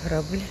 корабль.